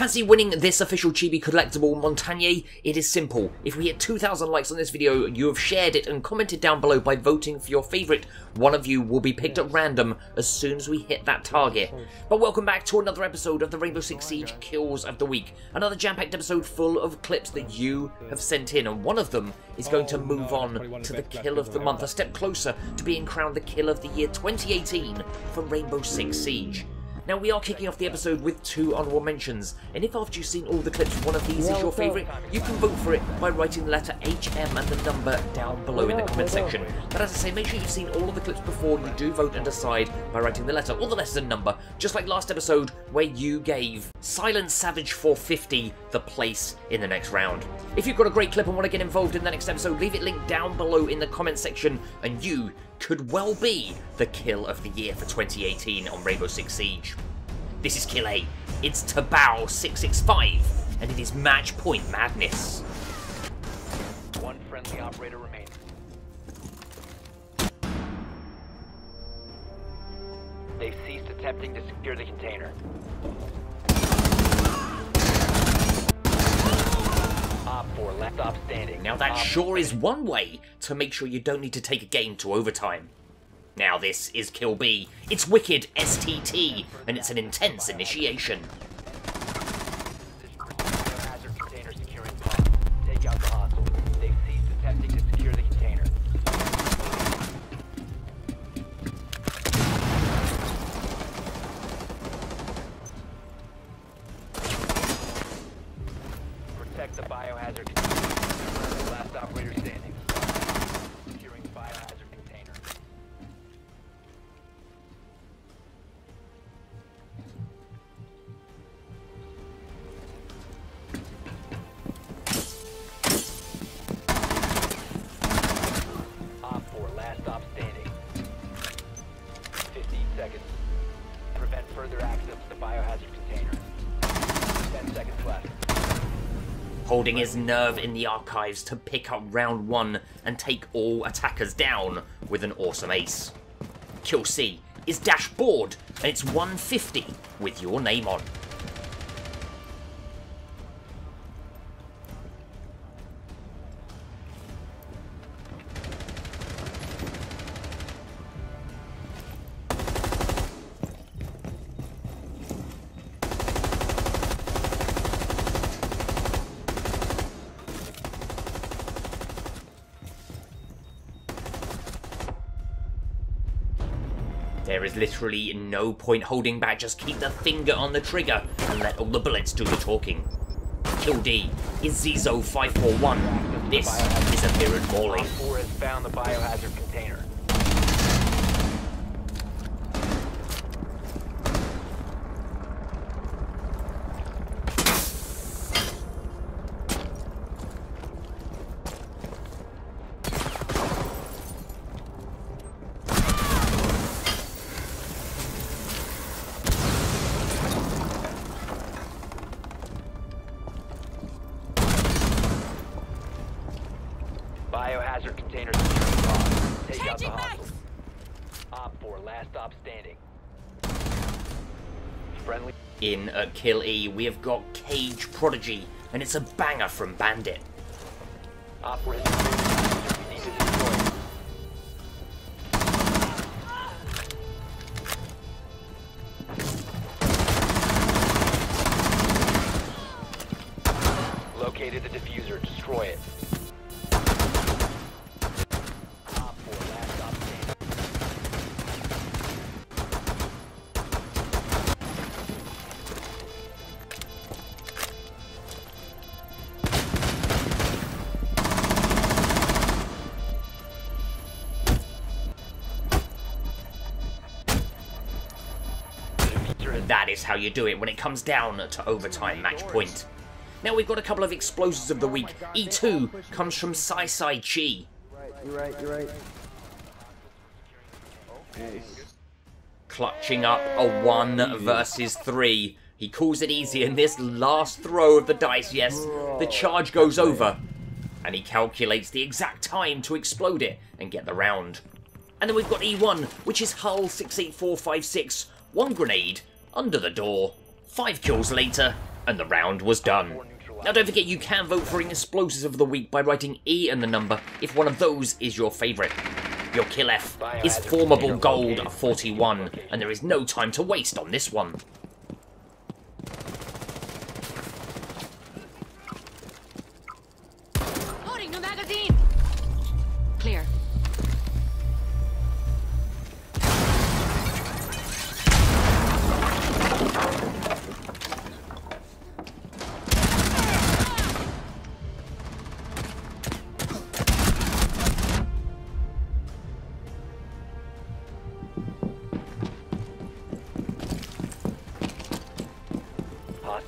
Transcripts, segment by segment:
Fancy winning this official Chibi collectible Montagne? It is simple. If we hit 2,000 likes on this video, you have shared it and commented down below by voting for your favourite. One of you will be picked at random as soon as we hit that target. But welcome back to another episode of the Rainbow Six Siege Kills of the Week. Another jam-packed episode full of clips that you have sent in, and one of them is going to move on to the Kill of the Month, a step closer to being crowned the Kill of the Year 2018 for Rainbow Six Siege. Now, we are kicking off the episode with two honourable mentions, and if after you've seen all the clips, one of these is your favourite, you can vote for it by writing the letter HM and the number down below in the comment section. But as I say, make sure you've seen all of the clips before you do vote and decide by writing the letter or the letters and number, just like last episode where you gave Silent Savage 450 the place in the next round. If you've got a great clip and want to get involved in the next episode, leave it linked down below in the comment section, and you could well be the kill of the year for 2018 on Rainbow Six Siege. This is Kill A. It's Tabao665, and it is match point madness. One friendly operator remaining. They've ceased attempting to secure the container. Op 4 left off standing. Now that Op sure is one way to make sure you don't need to take a game to overtime. Now this is Kill B. It's Wicked STT, and it's an intense initiation. Holding his nerve in the archives to pick up round one and take all attackers down with an awesome ace. Kill C is dashboard, and it's 150 with your name on. There is literally no point holding back, just keep the finger on the trigger and let all the bullets do the talking. Kill D is Zizo541. This is a mirrored Op Morley. 4 has found the biohazard container. 4, last stop standing. Friendly. In at Kill E, we have got Cage Prodigy, and it's a banger from Bandit. Op 4 has secured the need to destroy it. Located the defuser. Destroy it. That is how you do it when it comes down to overtime match point. Now we've got a couple of explosives of the week. E2 comes from Sai Sai Chi. You're right, you're right. clutching up a one versus three. He calls it easy, in this last throw of the dice, yes, the charge goes over. And he calculates the exact time to explode it and get the round. And then we've got E1, which is Hull 68456, one grenade, under the door. Five kills later, and the round was done. Now don't forget you can vote for Explosives of the Week by writing E and the number if one of those is your favourite. Your kill F is Formable Gold 41, and there is no time to waste on this one. Loading new magazine! Clear.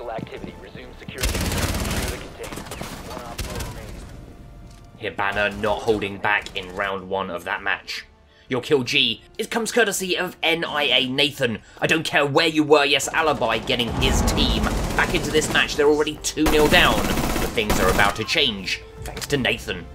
Hostile activity. Resume security. Secure the container. One op remaining. Hibana not holding back in round one of that match. Your kill G, it comes courtesy of NIA Nathan. I don't care where you were, yes, Alibi getting his team back into this match. They're already 2 0 down, but things are about to change, thanks to Nathan.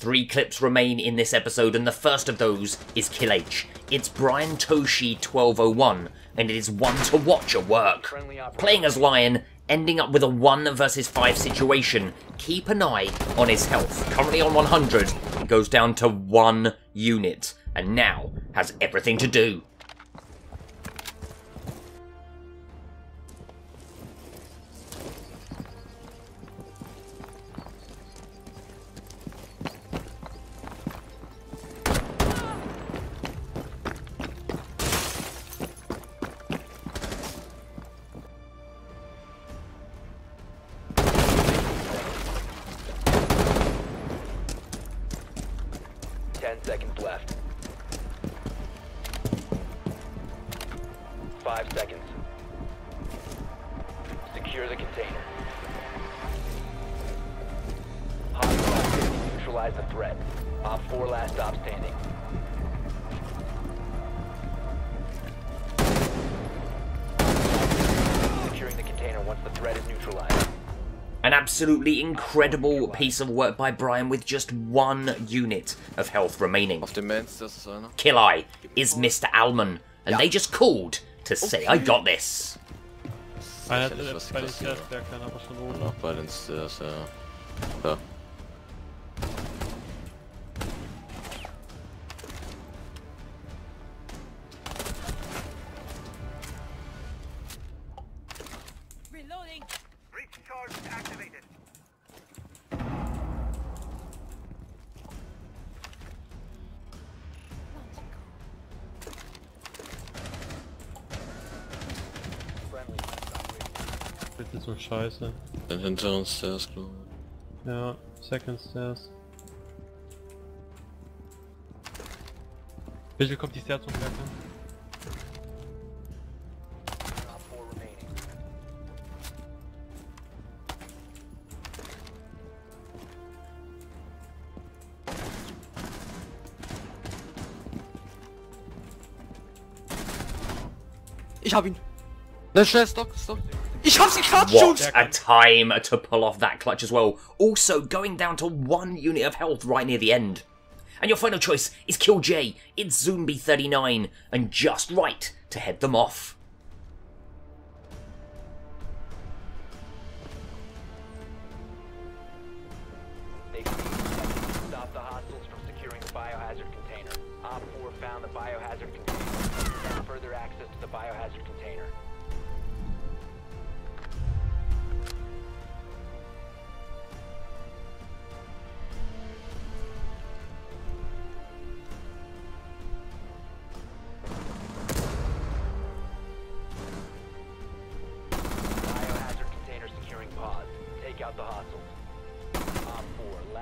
Three clips remain in this episode, and the first of those is Kill H. It's Brian Toshi 1201, and it is one to watch at work. Playing as Lion, ending up with a 1 versus 5 situation. Keep an eye on his health. Currently on 100, it goes down to 1 unit, and now has everything to do. Seconds left. Five seconds. Secure the container. Hostile. Neutralize the threat. Op 4 last stop standing. Securing the container once the threat is neutralized. An absolutely incredible piece of work by Brian with just one unit of health remaining. Auf dem Mains, das ist einer. Kill I is Mr. Alman, and they just called to say, I got this. Einer Sicherlich hat was bei den passiert. Stairs-Werkern aber schon oben. Bei den Stairs, ja. Da. Ist so scheiße. Den hinteren Stairs, glaube Ja, Second Stairs. Bitte kommt die Stairs umwerken. Op 4 remaining. Ich hab ihn! Ne, schnell, stopp, stopp! Ich hab's geklatscht, What a time to pull off that clutch as well. Also going down to one unit of health right near the end. And your final choice is Kill J. It's Zoombi 39, and just right to head them off.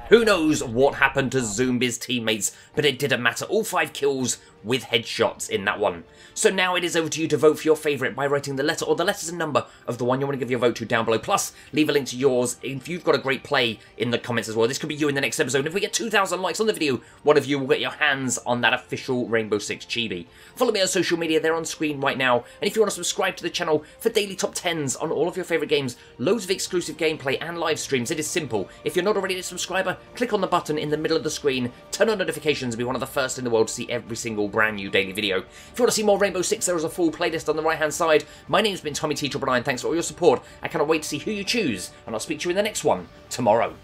Who knows what happened to Zoombi's teammates, but it didn't matter. All five kills with headshots in that one. So now it is over to you to vote for your favourite by writing the letter or the letters and number of the one you want to give your vote to down below. Plus, leave a link to yours if you've got a great play in the comments as well. This could be you in the next episode. If we get 2,000 likes on the video, one of you will get your hands on that official Rainbow Six Chibi. Follow me on social media, they're on screen right now. And if you want to subscribe to the channel for daily top 10s on all of your favourite games, loads of exclusive gameplay and live streams, it is simple. If you're not already a subscriber, click on the button in the middle of the screen, turn on notifications, and be one of the first in the world to see every single brand new daily video. If you want to see more Rainbow Six, there is a full playlist on the right hand side. My name's been Tommy T. Triple Nine. Thanks for all your support. I cannot wait to see who you choose, and I'll speak to you in the next one tomorrow.